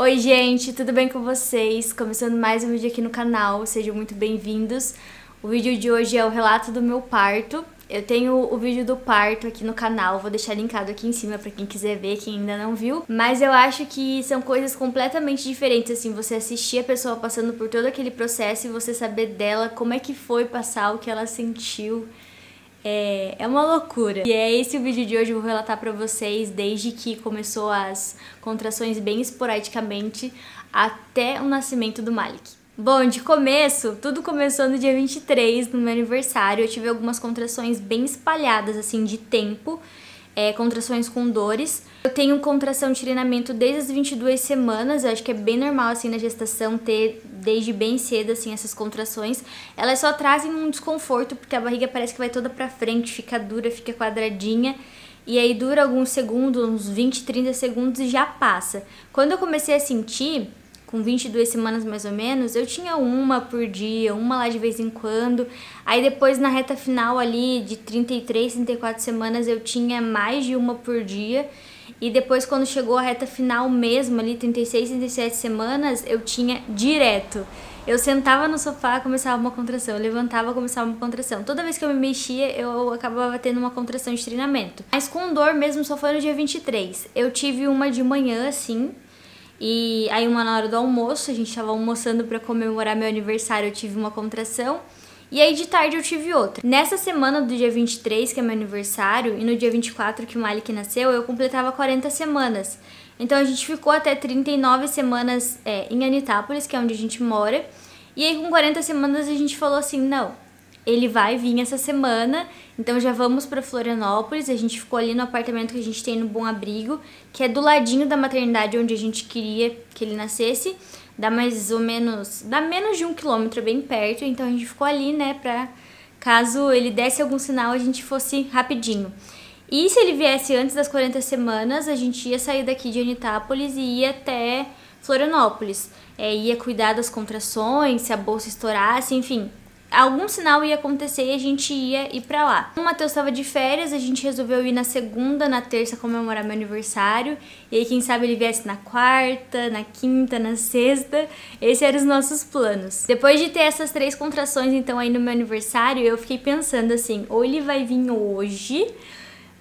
Oi gente, tudo bem com vocês? Começando mais um vídeo aqui no canal, sejam muito bem-vindos. O vídeo de hoje é o relato do meu parto. Eu tenho o vídeo do parto aqui no canal, vou deixar linkado aqui em cima pra quem quiser ver, quem ainda não viu. Mas eu acho que são coisas completamente diferentes, assim, você assistir a pessoa passando por todo aquele processo e você saber dela como é que foi passar, o que ela sentiu. É, é uma loucura. E é esse o vídeo de hoje, eu vou relatar pra vocês desde que começou as contrações bem esporadicamente até o nascimento do Malik. Bom, de começo, tudo começou no dia 23, no meu aniversário. Eu tive algumas contrações bem espalhadas, assim, de tempo é, contrações com dores. Eu tenho contração de treinamento desde as 22 semanas, eu acho que é bem normal assim na gestação ter desde bem cedo assim essas contrações. Elas só trazem um desconforto porque a barriga parece que vai toda pra frente, fica dura, fica quadradinha. E aí dura alguns segundos, uns 20, 30 segundos e já passa. Quando eu comecei a sentir, com 22 semanas mais ou menos, eu tinha uma por dia, uma lá de vez em quando. Aí depois na reta final ali de 33, 34 semanas eu tinha mais de uma por dia. E depois quando chegou a reta final mesmo ali 36, 37 semanas, eu tinha direto. Eu sentava no sofá, começava uma contração, eu levantava, começava uma contração. Toda vez que eu me mexia, eu acabava tendo uma contração de treinamento. Mas com dor mesmo só foi no dia 23. Eu tive uma de manhã assim, e aí uma na hora do almoço, a gente tava almoçando para comemorar meu aniversário, eu tive uma contração. E aí de tarde eu tive outra. Nessa semana do dia 23, que é meu aniversário, e no dia 24 que o Malik nasceu, eu completava 40 semanas. Então a gente ficou até 39 semanas é, em Anitápolis, que é onde a gente mora. E aí com 40 semanas a gente falou assim, não, ele vai vir essa semana, então já vamos para Florianópolis. A gente ficou ali no apartamento que a gente tem no Bom Abrigo, que é do ladinho da maternidade onde a gente queria que ele nascesse. Dá mais ou menos, dá menos de um quilômetro, bem perto, então a gente ficou ali, né, pra caso ele desse algum sinal a gente fosse rapidinho. E se ele viesse antes das 40 semanas, a gente ia sair daqui de Anitápolis e ia até Florianópolis. É, ia cuidar das contrações, se a bolsa estourasse, enfim, algum sinal ia acontecer e a gente ia ir pra lá. O Matheus estava de férias, a gente resolveu ir na segunda, na terça comemorar meu aniversário. E aí, quem sabe ele viesse na quarta, na quinta, na sexta. Esses eram os nossos planos. Depois de ter essas três contrações, então, aí no meu aniversário, eu fiquei pensando assim: ou ele vai vir hoje.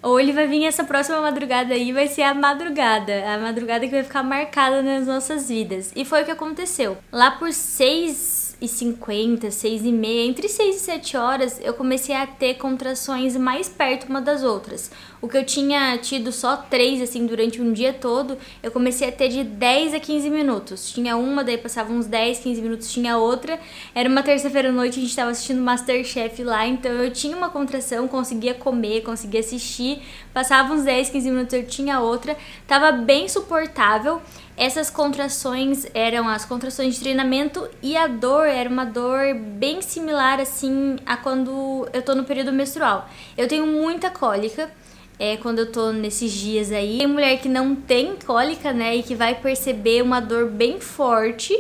Ou ele vai vir essa próxima madrugada aí, vai ser a madrugada, a madrugada que vai ficar marcada nas nossas vidas. E foi o que aconteceu. Lá por seis e 50, 6 e meia, entre 6 e 7 horas, eu comecei a ter contrações mais perto uma das outras. O que eu tinha tido só três, assim, durante um dia todo, eu comecei a ter de 10 a 15 minutos. Tinha uma, daí passava uns 10, 15 minutos, tinha outra. Era uma terça-feira à noite, a gente tava assistindo Masterchef lá, então eu tinha uma contração, conseguia comer, conseguia assistir. Passava uns 10, 15 minutos, eu tinha outra. Tava bem suportável. Essas contrações eram as contrações de treinamento e a dor era uma dor bem similar assim a quando eu tô no período menstrual. Eu tenho muita cólica, é, quando eu tô nesses dias aí. Tem mulher que não tem cólica, né, e que vai perceber uma dor bem forte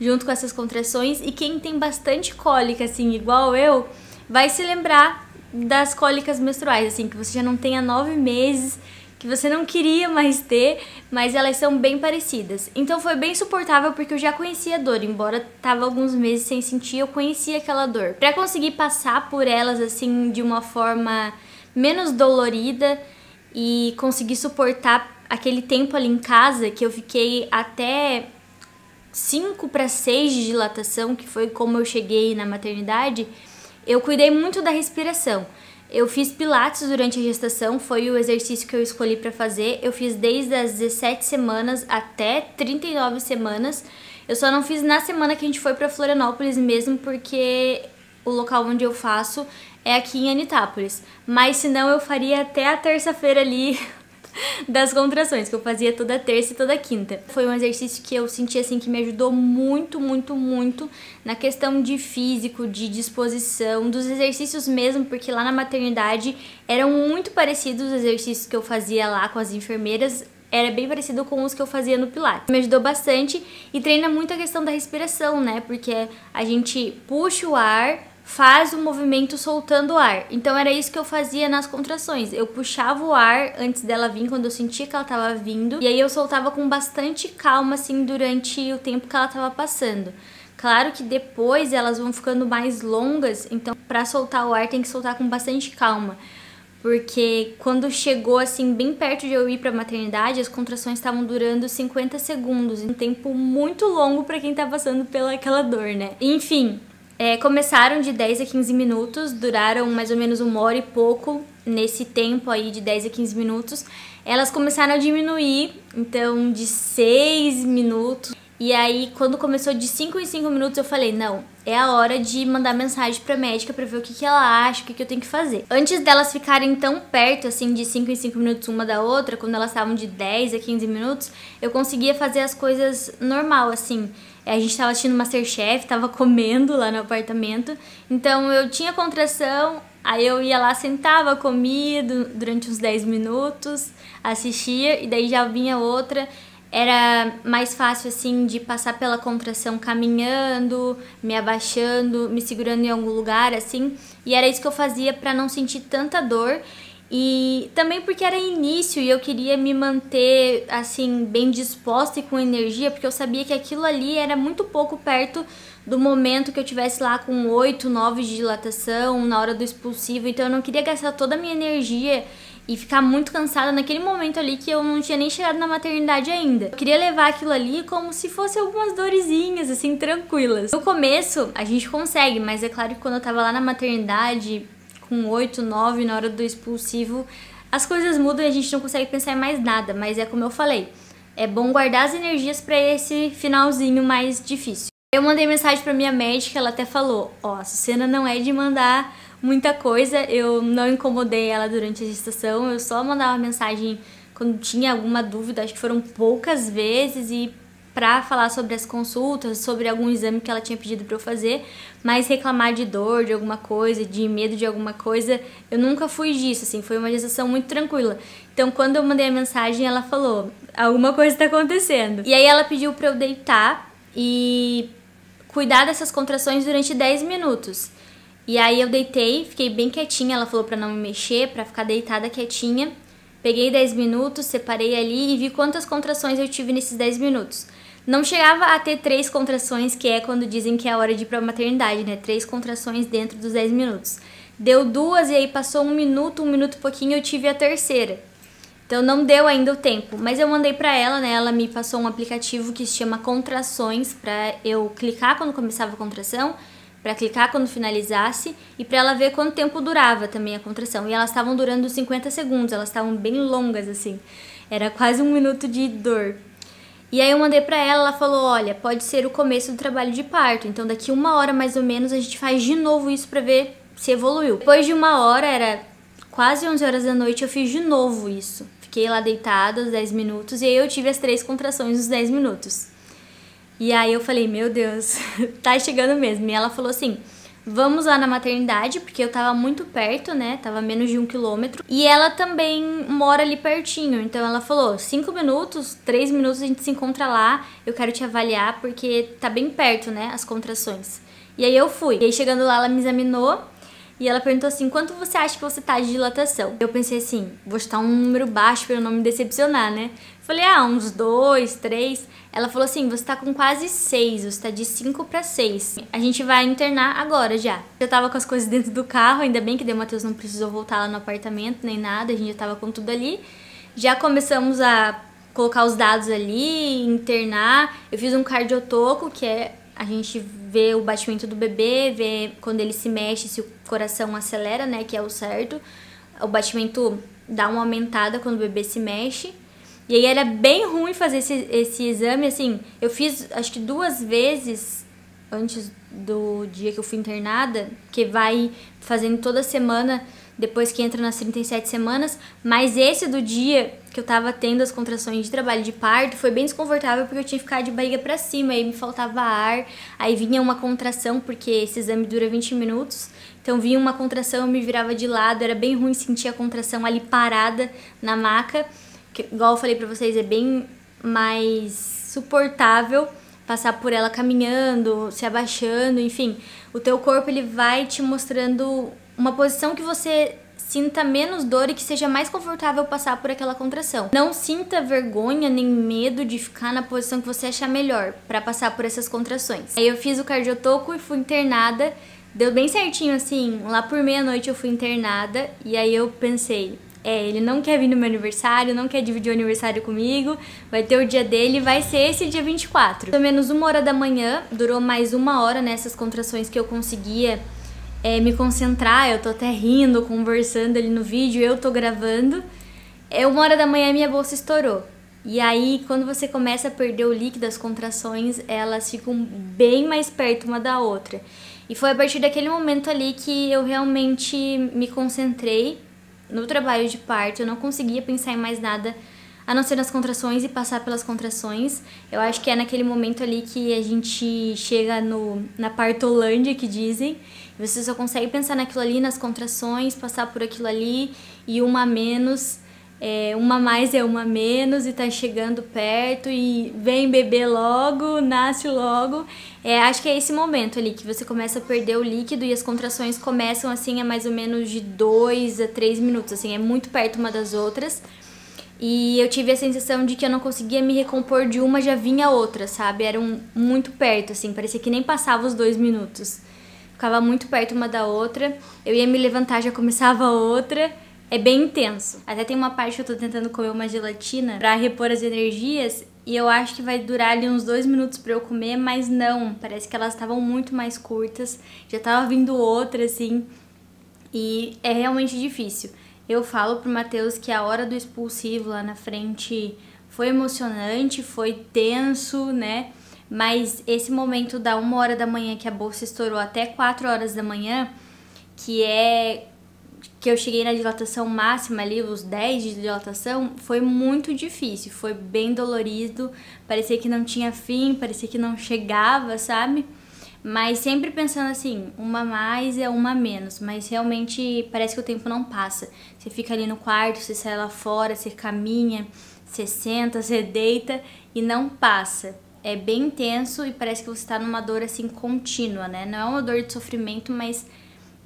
junto com essas contrações. E quem tem bastante cólica, assim, igual eu, vai se lembrar das cólicas menstruais, assim, que você já não tem há nove meses que você não queria mais ter, mas elas são bem parecidas. Então foi bem suportável porque eu já conhecia a dor, embora tava alguns meses sem sentir, eu conhecia aquela dor. Para conseguir passar por elas assim de uma forma menos dolorida e conseguir suportar aquele tempo ali em casa que eu fiquei até 5 para 6 de dilatação, que foi como eu cheguei na maternidade, eu cuidei muito da respiração. Eu fiz pilates durante a gestação, foi o exercício que eu escolhi para fazer. Eu fiz desde as 17 semanas até 39 semanas. Eu só não fiz na semana que a gente foi para Florianópolis mesmo, porque o local onde eu faço é aqui em Anitápolis. Mas senão eu faria até a terça-feira ali das contrações, que eu fazia toda terça e toda quinta. Foi um exercício que eu senti assim que me ajudou muito, muito, muito na questão de físico, de disposição, dos exercícios mesmo, porque lá na maternidade eram muito parecidos os exercícios que eu fazia lá com as enfermeiras, era bem parecido com os que eu fazia no Pilates. Me ajudou bastante e treina muito a questão da respiração, né? Porque a gente puxa o ar faz o movimento soltando o ar. Então era isso que eu fazia nas contrações. Eu puxava o ar antes dela vir, quando eu sentia que ela estava vindo, e aí eu soltava com bastante calma assim durante o tempo que ela estava passando. Claro que depois elas vão ficando mais longas, então para soltar o ar tem que soltar com bastante calma. Porque quando chegou assim bem perto de eu ir para maternidade, as contrações estavam durando 50 segundos, um tempo muito longo para quem tá passando pela aquela dor, né? Enfim, é, começaram de 10 a 15 minutos, duraram mais ou menos uma hora e pouco nesse tempo aí de 10 a 15 minutos. Elas começaram a diminuir, então de 6 minutos. E aí, quando começou de 5 em 5 minutos, eu falei: não, é a hora de mandar mensagem pra médica pra ver o que, que ela acha, o que, que eu tenho que fazer. Antes delas ficarem tão perto, assim, de 5 em 5 minutos uma da outra, quando elas estavam de 10 a 15 minutos, eu conseguia fazer as coisas normal, assim. A gente tava assistindo Masterchef, tava comendo lá no apartamento. Então eu tinha contração, aí eu ia lá, sentava, comia durante uns 10 minutos, assistia, e daí já vinha outra. Era mais fácil assim de passar pela contração caminhando, me abaixando, me segurando em algum lugar assim. E era isso que eu fazia para não sentir tanta dor e também porque era início e eu queria me manter assim bem disposta e com energia, porque eu sabia que aquilo ali era muito pouco perto do momento que eu tivesse lá com 8, 9 de dilatação, na hora do expulsivo, então eu não queria gastar toda a minha energia e ficar muito cansada naquele momento ali que eu não tinha nem chegado na maternidade ainda. Eu queria levar aquilo ali como se fosse algumas dorezinhas, assim, tranquilas. No começo, a gente consegue, mas é claro que quando eu tava lá na maternidade, com 8, 9 na hora do expulsivo, as coisas mudam e a gente não consegue pensar em mais nada, mas é como eu falei, é bom guardar as energias para esse finalzinho mais difícil. Eu mandei mensagem para minha médica, ela até falou: "Ó, oh, a Sucena não é de mandar muita coisa, eu não incomodei ela durante a gestação, eu só mandava mensagem quando tinha alguma dúvida, acho que foram poucas vezes e para falar sobre as consultas, sobre algum exame que ela tinha pedido para eu fazer, mas reclamar de dor, de alguma coisa, de medo de alguma coisa, eu nunca fui disso, assim, foi uma gestação muito tranquila. Então, quando eu mandei a mensagem, ela falou: "Alguma coisa está acontecendo". E aí ela pediu para eu deitar e cuidar dessas contrações durante 10 minutos. E aí eu deitei, fiquei bem quietinha, ela falou para não me mexer, para ficar deitada quietinha. Peguei 10 minutos, separei ali e vi quantas contrações eu tive nesses 10 minutos. Não chegava a ter três contrações, que é quando dizem que é a hora de ir pra maternidade, né? Três contrações dentro dos 10 minutos. Deu duas e aí passou um minuto, um minuto e pouquinho, eu tive a terceira. Então não deu ainda o tempo, mas eu mandei para ela, né? Ela me passou um aplicativo que se chama Contrações para eu clicar quando começava a contração, para clicar quando finalizasse e para ela ver quanto tempo durava também a contração. E elas estavam durando 50 segundos, elas estavam bem longas assim. Era quase um minuto de dor. E aí eu mandei para ela, ela falou: "Olha, pode ser o começo do trabalho de parto. Então daqui uma hora mais ou menos a gente faz de novo isso para ver se evoluiu". Depois de uma hora, era quase 11 horas da noite, eu fiz de novo isso. Fiquei lá deitada os 10 minutos e aí eu tive as três contrações nos 10 minutos. E aí eu falei: "Meu Deus, tá chegando mesmo". E ela falou assim: Vamos lá na maternidade, porque eu tava muito perto, né? Tava menos de um quilômetro. E ela também mora ali pertinho. Então ela falou: cinco minutos, três minutos a gente se encontra lá. Eu quero te avaliar, porque tá bem perto, né? As contrações. E aí eu fui. E aí chegando lá, ela me examinou. E ela perguntou assim: quanto você acha que você tá de dilatação? Eu pensei assim: vou chutar um número baixo pra eu não me decepcionar, né? Falei: ah, uns dois, três. Ela falou assim: você tá com quase seis, você tá de cinco para seis. A gente vai internar agora já. Eu tava com as coisas dentro do carro, ainda bem que o Matheus não precisou voltar lá no apartamento nem nada, a gente já tava com tudo ali. Já começamos a colocar os dados ali, internar. Eu fiz um cardiotoco, que é a gente vê o batimento do bebê, vê quando ele se mexe, se o coração acelera, né, que é o certo. O batimento dá uma aumentada quando o bebê se mexe. E aí era bem ruim fazer esse, esse exame, assim, eu fiz acho que duas vezes antes do dia que eu fui internada, que vai fazendo toda semana depois que entra nas 37 semanas, mas esse do dia que eu tava tendo as contrações de trabalho de parto foi bem desconfortável porque eu tinha que ficar de barriga para cima, aí me faltava ar, aí vinha uma contração porque esse exame dura 20 minutos. Então vinha uma contração, eu me virava de lado, era bem ruim sentir a contração ali parada na maca que, igual eu falei pra vocês, é bem mais suportável passar por ela caminhando, se abaixando, enfim, o teu corpo ele vai te mostrando uma posição que você sinta menos dor e que seja mais confortável passar por aquela contração. Não sinta vergonha nem medo de ficar na posição que você achar melhor para passar por essas contrações. Aí eu fiz o cardiotoco e fui internada. Deu bem certinho assim, lá por meia-noite eu fui internada e aí eu pensei, é, ele não quer vir no meu aniversário, não quer dividir o aniversário comigo, vai ter o dia dele, vai ser esse dia 24. Pelo menos uma hora da manhã, durou mais uma hora nessas contrações que eu conseguia é, me concentrar, eu tô até rindo, conversando ali no vídeo, eu tô gravando. É uma hora da manhã minha bolsa estourou. E aí, quando você começa a perder o líquido, as contrações, elas ficam bem mais perto uma da outra. E foi a partir daquele momento ali que eu realmente me concentrei no trabalho de parto, eu não conseguia pensar em mais nada a não ser nas contrações e passar pelas contrações. Eu acho que é naquele momento ali que a gente chega no, na partolândia, que dizem, você só consegue pensar naquilo ali, nas contrações, passar por aquilo ali e uma a menos. É, uma mais é uma menos e tá chegando perto e vem beber logo, nasce logo. É, acho que é esse momento ali que você começa a perder o líquido e as contrações começam assim a mais ou menos de 2 a 3 minutos, assim, é muito perto uma das outras. E eu tive a sensação de que eu não conseguia me recompor de uma, já vinha outra, sabe? Eram muito perto, assim, parecia que nem passava os dois minutos ficava muito perto uma da outra. Eu ia me levantar, já começava outra. É bem intenso. Até tem uma parte que eu tô tentando comer uma gelatina para repor as energias e eu acho que vai durar ali uns dois minutos para eu comer, mas não. Parece que elas estavam muito mais curtas. Já tava vindo outra assim. E é realmente difícil. Eu falo pro Matheus que a hora do expulsivo lá na frente foi emocionante, foi tenso, né? Mas esse momento da uma hora da manhã que a bolsa estourou até 4 horas da manhã, que é que eu cheguei na dilatação máxima ali, os 10 de dilatação, foi muito difícil, foi bem dolorido, parecia que não tinha fim, parecia que não chegava, sabe? Mas sempre pensando assim, uma mais é uma menos, mas realmente parece que o tempo não passa. Você fica ali no quarto, você sai lá fora, você caminha, você senta, você deita e não passa é bem intenso e parece que você está numa dor assim contínua, né? Não é uma dor de sofrimento, mas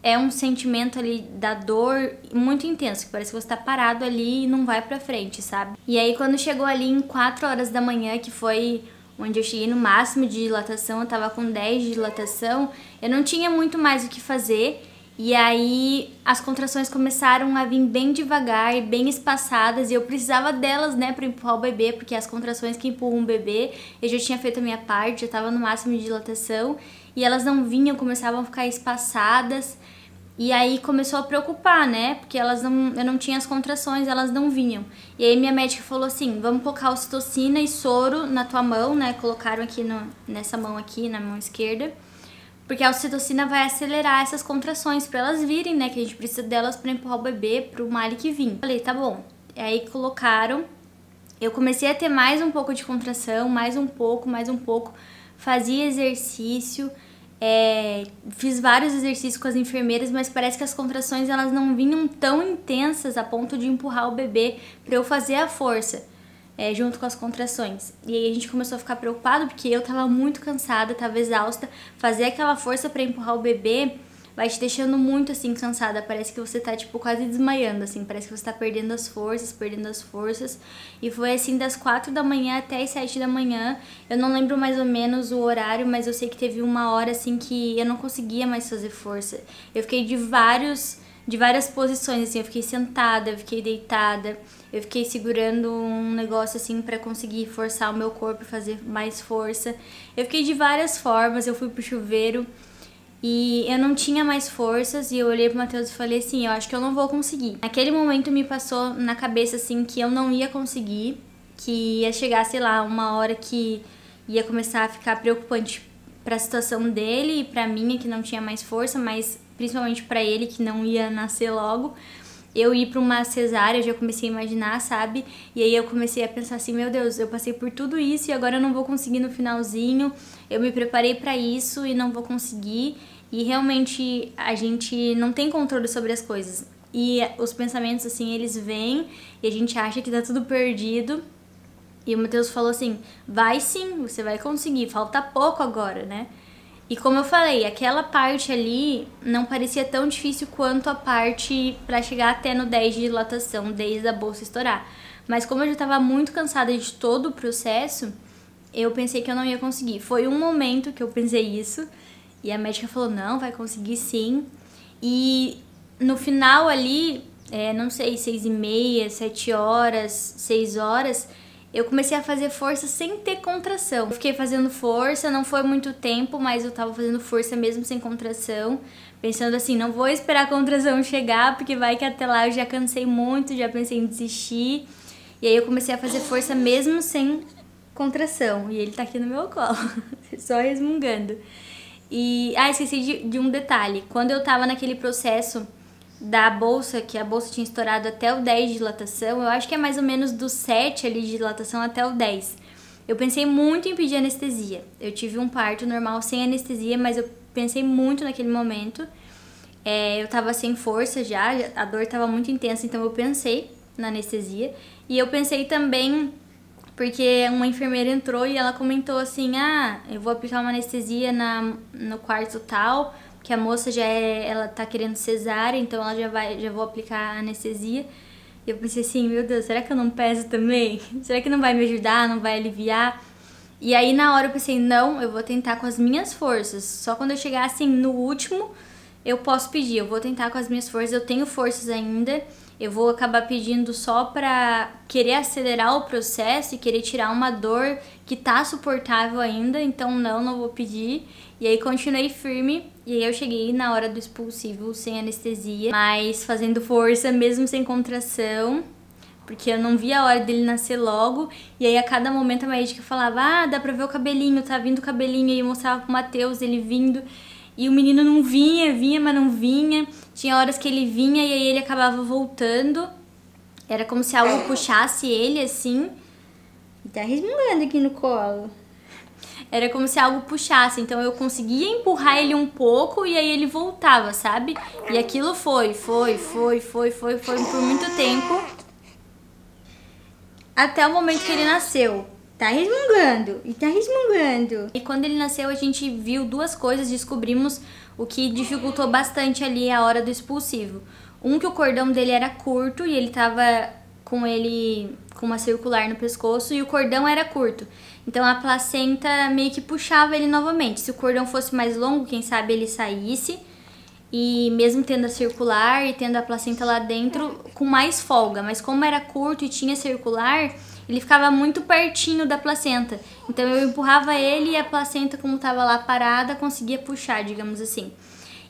é um sentimento ali da dor muito intenso, que parece que você tá parado ali e não vai pra frente, sabe? E aí quando chegou ali em 4 horas da manhã, que foi onde eu cheguei no máximo de dilatação, eu tava com 10 de dilatação, eu não tinha muito mais o que fazer e aí as contrações começaram a vir bem devagar e bem espaçadas e eu precisava delas, né, para empurrar o bebê, porque as contrações que empurram o bebê, eu já tinha feito a minha parte, já estava no máximo de dilatação e elas não vinham, começavam a ficar espaçadas. E aí começou a preocupar, né? Porque elas não, eu não tinha as contrações, elas não vinham. E aí minha médica falou assim: "Vamos colocar ocitocina e soro na tua mão, né? Colocaram aqui no, nessa mão aqui, na mão esquerda. Porque a ocitocina vai acelerar essas contrações para elas virem, né? Que a gente precisa delas para empurrar o bebê pro Malik vir. Falei, tá bom. E aí colocaram. Eu comecei a ter mais um pouco de contração, mais um pouco, mais um pouco. Fazia exercício, é, fiz vários exercícios com as enfermeiras, mas parece que as contrações elas não vinham tão intensas a ponto de empurrar o bebê para eu fazer a força é, junto com as contrações. E aí a gente começou a ficar preocupado porque eu tava muito cansada, tava exausta. Fazer aquela força para empurrar o bebê vai te deixando muito assim cansada. Parece que você tá tipo quase desmaiando, assim. Parece que você tá perdendo as forças, perdendo as forças. E foi assim das quatro da manhã até as sete da manhã. Eu não lembro mais ou menos o horário, mas eu sei que teve uma hora assim que eu não conseguia mais fazer força. Eu fiquei de vários de várias posições, assim, eu fiquei sentada, eu fiquei deitada, eu fiquei segurando um negócio assim para conseguir forçar o meu corpo fazer mais força. Eu fiquei de várias formas, eu fui pro chuveiro e eu não tinha mais forças e eu olhei pro Matheus e falei assim, eu acho que eu não vou conseguir. Naquele momento me passou na cabeça assim que eu não ia conseguir, que ia chegar, sei lá, uma hora que ia começar a ficar preocupante para a situação dele e para mim que não tinha mais força, mas principalmente para ele que não ia nascer logo. Eu ir para uma cesárea, eu já comecei a imaginar, sabe? E aí eu comecei a pensar assim, meu Deus, eu passei por tudo isso e agora eu não vou conseguir no finalzinho. Eu me preparei para isso e não vou conseguir. E realmente a gente não tem controle sobre as coisas. E os pensamentos assim, eles vêm e a gente acha que tá tudo perdido. E o Matheus falou assim: vai sim, você vai conseguir, falta pouco agora, né? E como eu falei, aquela parte ali não parecia tão difícil quanto a parte para chegar até no 10 de dilatação, desde a bolsa estourar. Mas como eu já estava muito cansada de todo o processo, eu pensei que eu não ia conseguir. Foi um momento que eu pensei isso, e a médica falou: não, vai conseguir sim. E no final ali, é, não sei, seis e meia, sete horas, seis horas, eu comecei a fazer força sem ter contração. Eu fiquei fazendo força, não foi muito tempo, mas eu tava fazendo força mesmo sem contração. Pensando assim, não vou esperar a contração chegar, porque vai que até lá eu já cansei muito, já pensei em desistir. E aí eu comecei a fazer força mesmo sem contração. E ele tá aqui no meu colo, só resmungando. E, ah, esqueci de, de um detalhe. Quando eu tava naquele processo da bolsa, que a bolsa tinha estourado até o 10 de dilatação, eu acho que é mais ou menos do 7 ali de dilatação até o 10. Eu pensei muito em pedir anestesia. Eu tive um parto normal sem anestesia, mas eu pensei muito naquele momento. É, eu tava sem força já, a dor tava muito intensa, então eu pensei na anestesia. E eu pensei também, porque uma enfermeira entrou e ela comentou assim: ah, eu vou aplicar uma anestesia na, no quarto tal que a moça já é, ela tá querendo cesárea, então ela já vai, já vou aplicar anestesia. E eu pensei assim, meu Deus, será que eu não peso também? Será que não vai me ajudar, não vai aliviar? E aí na hora eu pensei, não, eu vou tentar com as minhas forças. Só quando eu chegar assim no último, eu posso pedir. Eu vou tentar com as minhas forças, eu tenho forças ainda. Eu vou acabar pedindo só pra querer acelerar o processo e querer tirar uma dor que tá suportável ainda, então não, não vou pedir. E aí continuei firme e aí eu cheguei na hora do expulsivo sem anestesia, mas fazendo força mesmo sem contração, porque eu não via a hora dele nascer logo. E aí a cada momento a médica falava: "Ah, dá pra ver o cabelinho, tá vindo o cabelinho". E eu mostrava pro Matheus ele vindo. E o menino não vinha, vinha, mas não vinha. Tinha horas que ele vinha e aí ele acabava voltando. Era como se algo puxasse ele assim. E tá resmungando aqui no colo era como se algo puxasse. Então eu conseguia empurrar ele um pouco e aí ele voltava, sabe? E aquilo foi, foi, foi, foi, foi, foi por muito tempo. Até o momento que ele nasceu. Tá resmungando, e tá resmungando. E quando ele nasceu, a gente viu duas coisas, descobrimos o que dificultou bastante ali a hora do expulsivo. Um, que o cordão dele era curto e ele tava com ele com uma circular no pescoço e o cordão era curto. Então a placenta meio que puxava ele novamente. Se o cordão fosse mais longo, quem sabe ele saísse. E mesmo tendo a circular e tendo a placenta lá dentro, com mais folga. Mas como era curto e tinha circular, ele ficava muito pertinho da placenta. Então eu empurrava ele e a placenta, como estava lá parada, conseguia puxar, digamos assim.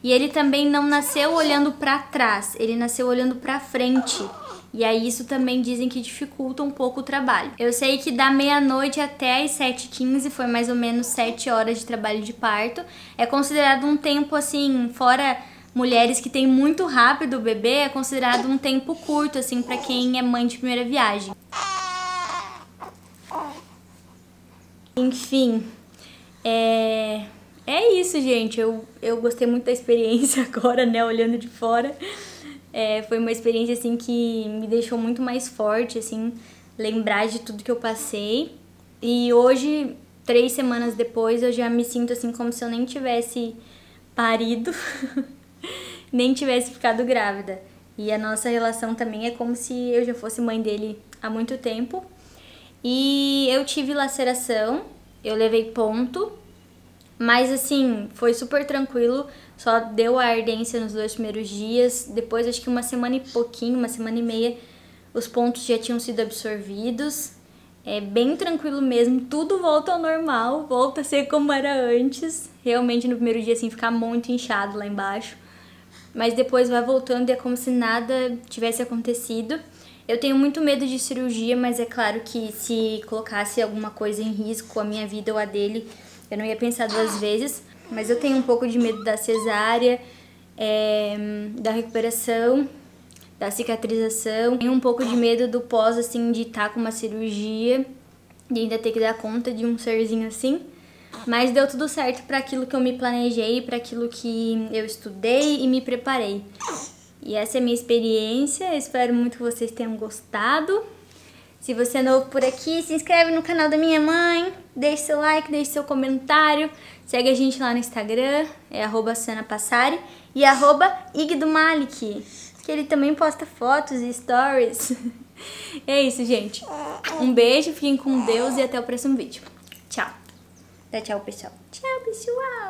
E ele também não nasceu olhando para trás, ele nasceu olhando para frente. E aí isso também dizem que dificulta um pouco o trabalho. Eu sei que da meia-noite até as 7h15 foi mais ou menos 7 horas de trabalho de parto. É considerado um tempo assim, fora mulheres que têm muito rápido o bebê, é considerado um tempo curto assim para quem é mãe de primeira viagem. Enfim, é é isso, gente. Eu, eu gostei muito da experiência agora, né, olhando de fora. É, foi uma experiência assim que me deixou muito mais forte, assim, lembrar de tudo que eu passei. E hoje, três semanas depois, eu já me sinto assim como se eu nem tivesse parido, nem tivesse ficado grávida. E a nossa relação também é como se eu já fosse mãe dele há muito tempo. E eu tive laceração, eu levei ponto, mas assim, foi super tranquilo. Só deu a ardência nos dois primeiros dias. Depois, acho que uma semana e pouquinho, uma semana e meia, os pontos já tinham sido absorvidos. É bem tranquilo mesmo, tudo volta ao normal, volta a ser como era antes. Realmente no primeiro dia assim ficar muito inchado lá embaixo, mas depois vai voltando e é como se nada tivesse acontecido. Eu tenho muito medo de cirurgia, mas é claro que se colocasse alguma coisa em risco, a minha vida ou a dele, eu não ia pensar duas vezes. Mas eu tenho um pouco de medo da cesárea, é, da recuperação, da cicatrização. Tenho um pouco de medo do pós, assim, de estar tá com uma cirurgia e ainda ter que dar conta de um serzinho assim. Mas deu tudo certo para aquilo que eu me planejei, para aquilo que eu estudei e me preparei. E essa é a minha experiência. Espero muito que vocês tenham gostado. Se você é novo por aqui, se inscreve no canal da minha mãe, deixe seu like, deixe seu comentário, segue a gente lá no Instagram, é arroba Passari e arroba Igdomalik, que ele também posta fotos e stories. É isso, gente. Um beijo, fiquem com Deus e até o próximo vídeo. Tchau. Dá tchau, pessoal. Tchau, pessoal.